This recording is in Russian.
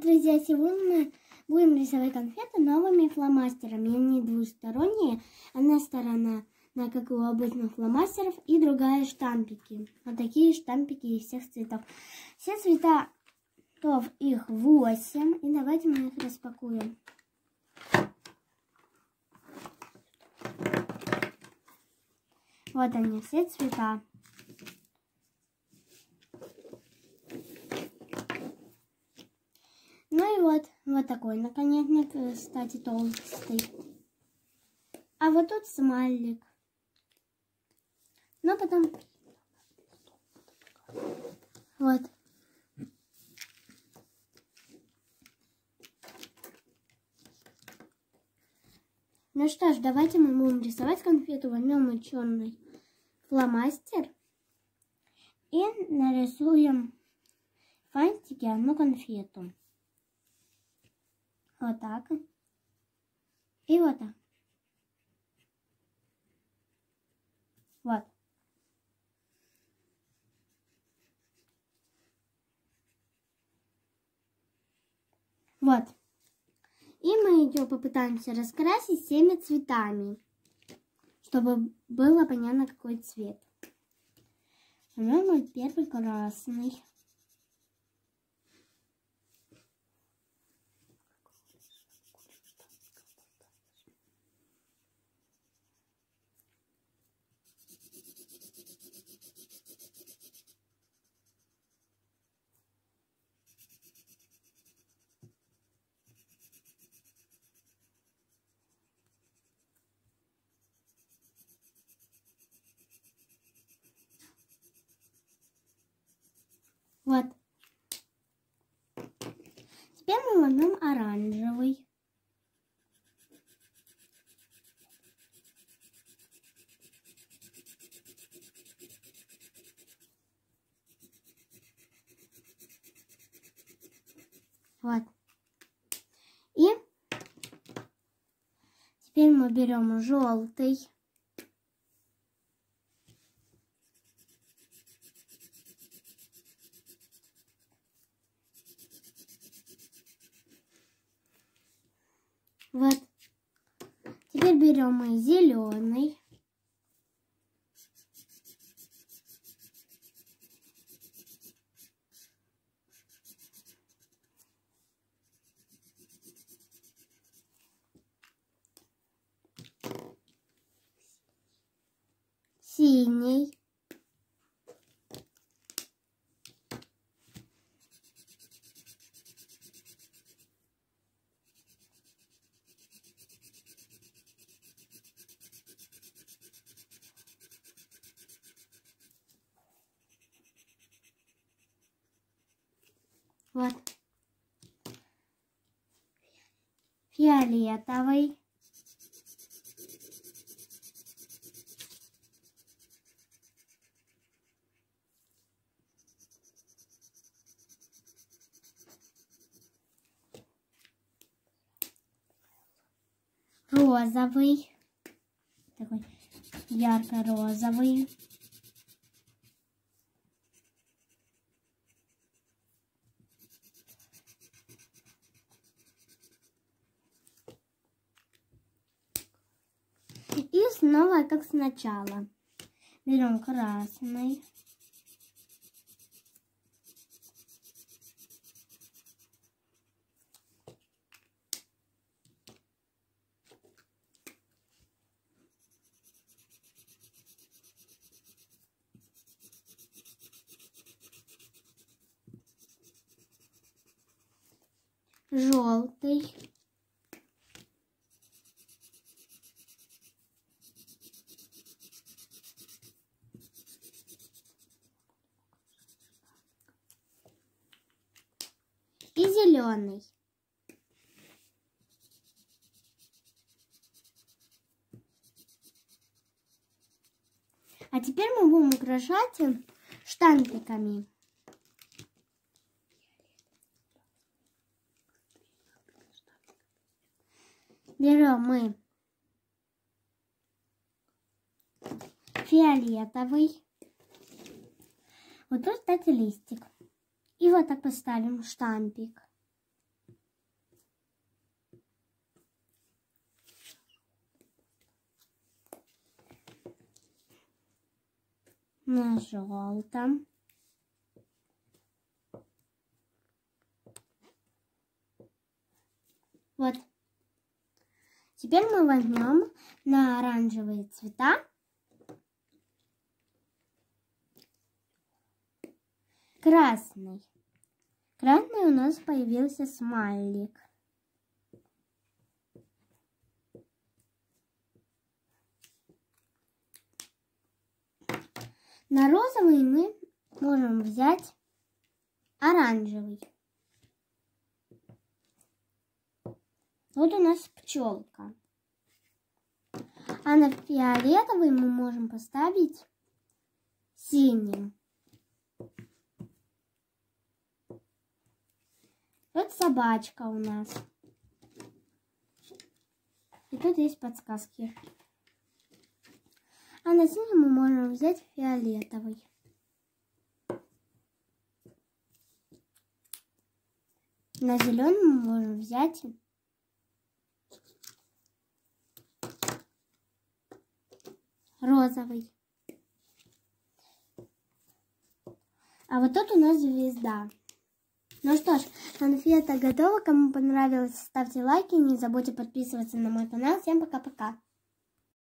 Друзья, сегодня мы будем рисовать конфеты новыми фломастерами. Они двусторонние. Одна сторона, на, как у обычных фломастеров, и другая штампики. Вот такие штампики из всех цветов. Все цвета, то их 8. И давайте мы их распакуем. Вот они, все цвета. Ну и вот, вот такой наконечник, кстати, толстый. А вот тут смайлик. Но потом... Вот. Ну что ж, давайте мы будем рисовать конфету. Возьмем черный фломастер и нарисуем фантики одну конфету. Вот так. И вот так. Вот. Вот. И мы ее попытаемся раскрасить всеми цветами, чтобы было понятно, какой цвет. Мой первый красный. Вот. Теперь мы возьмем оранжевый. Вот. И теперь мы берем желтый. Вот. Теперь берем мы зеленый. Синий. Вот. Фиолетовый. Розовый. Такой ярко-розовый. И снова как сначала. Берем красный. Желтый. и зеленый. А теперь мы будем украшать штампиками. Берем мы фиолетовый. Вот тут, кстати, листик. И вот так поставим штампик. На желтом. Вот. Теперь мы возьмем на оранжевые цвета красный. Красный у нас появился смайлик. На розовый мы можем взять оранжевый. Вот у нас пчелка. А на фиолетовый мы можем поставить синим. Вот собачка у нас. И тут есть подсказки. А на синем мы можем взять фиолетовый. На зеленом мы можем взять розовый. А вот тут у нас звезда. Ну что ж, конфета готова. Кому понравилось, ставьте лайки. Не забудьте подписываться на мой канал. Всем пока-пока.